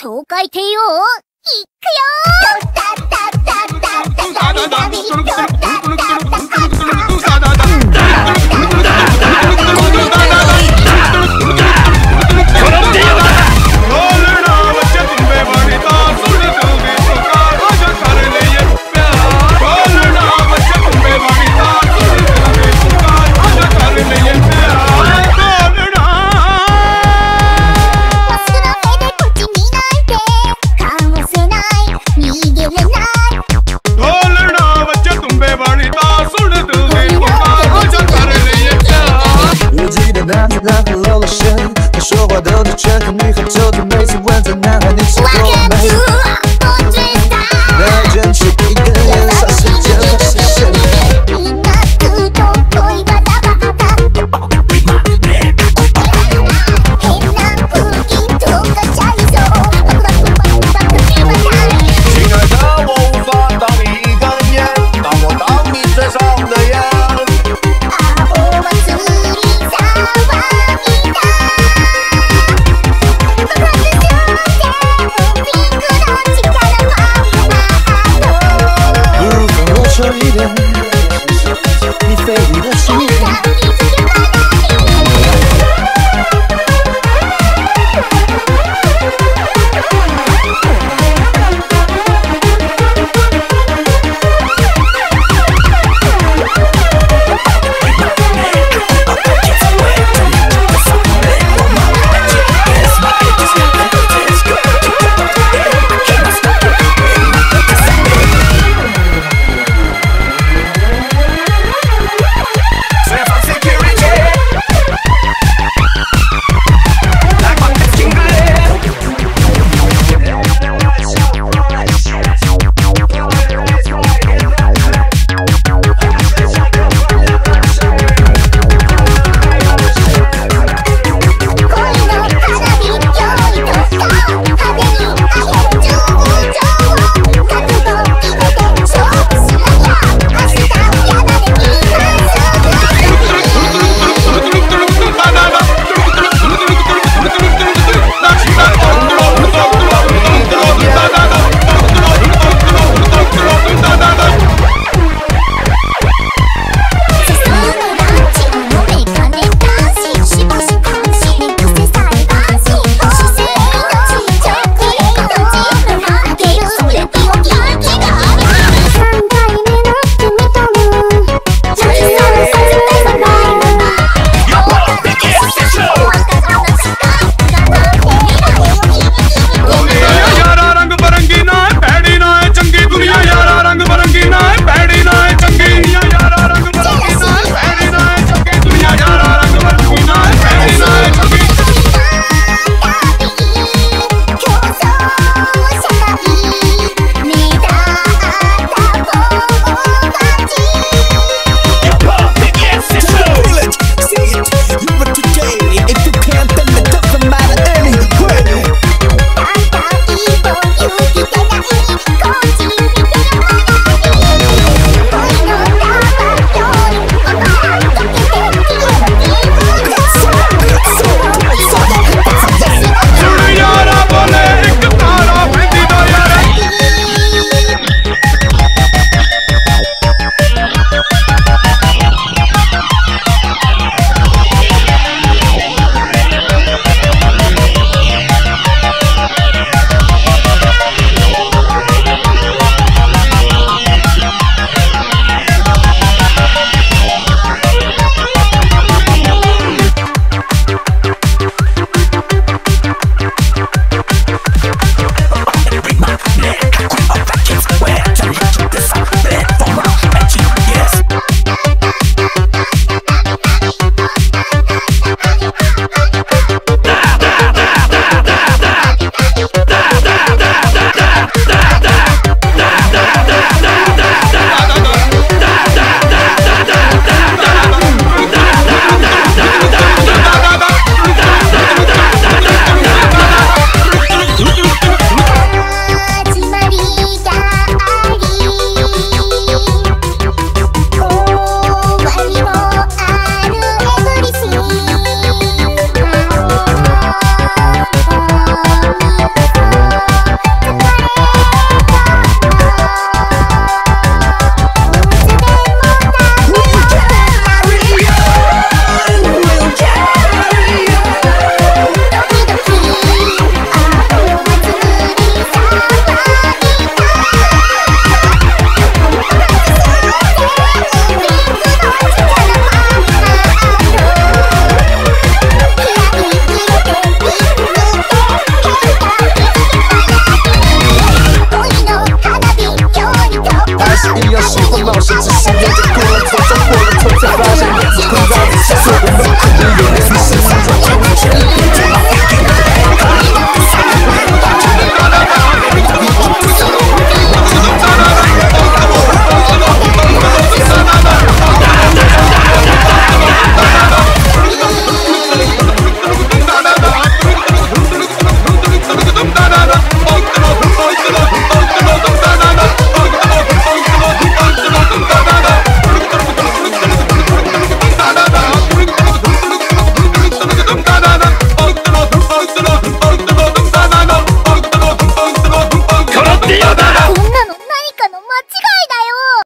東海帝王、いくよ I'm sorry. 是不冒险，只想要。